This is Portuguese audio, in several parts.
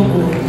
louvor.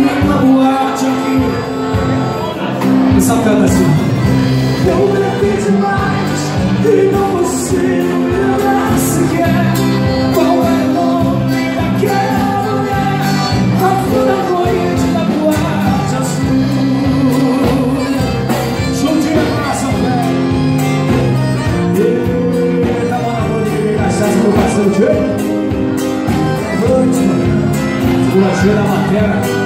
na boate aqui. E só canta assim. Eu bebi demais e não consigo me lembrar sequer. Qual é o nome daquela mulher? A flor da noite da boate azul. Juntinho a praça, velho. Eita, mano, vou beber cachaça no coração de Levante, mano. Esculachei da matéria.